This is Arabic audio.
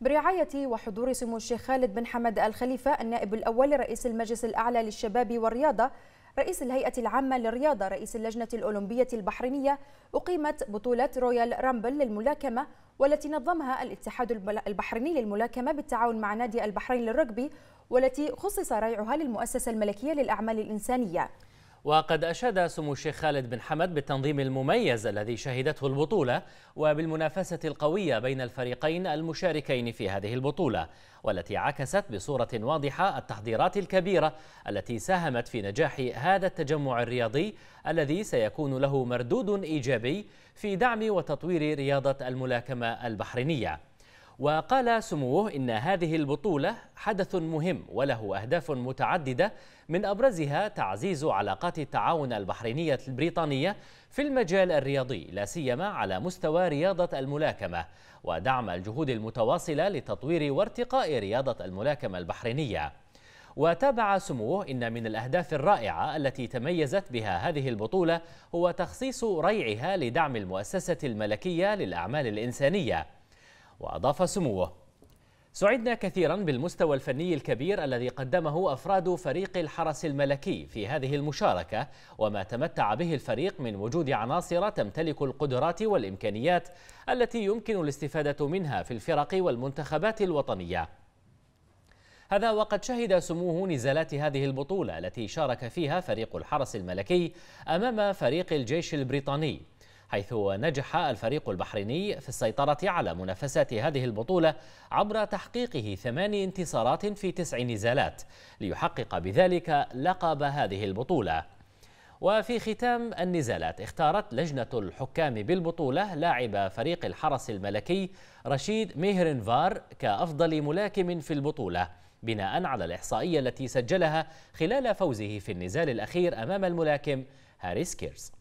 برعاية وحضور سمو الشيخ خالد بن حمد الخليفة النائب الأول لرئيس المجلس الأعلى للشباب والرياضة رئيس الهيئة العامة للرياضة رئيس اللجنة الأولمبية البحرينية أقيمت بطولة رويال رامبل للملاكمة والتي نظمها الاتحاد البحريني للملاكمة بالتعاون مع نادي البحرين للرجبي والتي خصص ريعها للمؤسسة الملكية للأعمال الإنسانية. وقد أشاد سمو الشيخ خالد بن حمد بالتنظيم المميز الذي شهدته البطولة وبالمنافسة القوية بين الفريقين المشاركين في هذه البطولة والتي عكست بصورة واضحة التحضيرات الكبيرة التي ساهمت في نجاح هذا التجمع الرياضي الذي سيكون له مردود إيجابي في دعم وتطوير رياضة الملاكمة البحرينية. وقال سموه إن هذه البطولة حدث مهم وله أهداف متعددة من أبرزها تعزيز علاقات التعاون البحرينية البريطانية في المجال الرياضي لا سيما على مستوى رياضة الملاكمة ودعم الجهود المتواصلة لتطوير وارتقاء رياضة الملاكمة البحرينية. وتابع سموه إن من الأهداف الرائعة التي تميزت بها هذه البطولة هو تخصيص ريعها لدعم المؤسسة الملكية للأعمال الإنسانية. وأضاف سموه. سعدنا كثيرا بالمستوى الفني الكبير الذي قدمه أفراد فريق الحرس الملكي في هذه المشاركة وما تمتع به الفريق من وجود عناصر تمتلك القدرات والإمكانيات التي يمكن الاستفادة منها في الفرق والمنتخبات الوطنية. هذا وقد شهد سموه نزالات هذه البطولة التي شارك فيها فريق الحرس الملكي أمام فريق الجيش البريطاني. حيث نجح الفريق البحريني في السيطرة على منافسات هذه البطولة عبر تحقيقه ثمان انتصارات في تسع نزالات ليحقق بذلك لقب هذه البطولة. وفي ختام النزالات اختارت لجنة الحكام بالبطولة لاعب فريق الحرس الملكي رشيد ميهرنفار كأفضل ملاكم في البطولة بناء على الإحصائية التي سجلها خلال فوزه في النزال الأخير أمام الملاكم هاريس كيرز.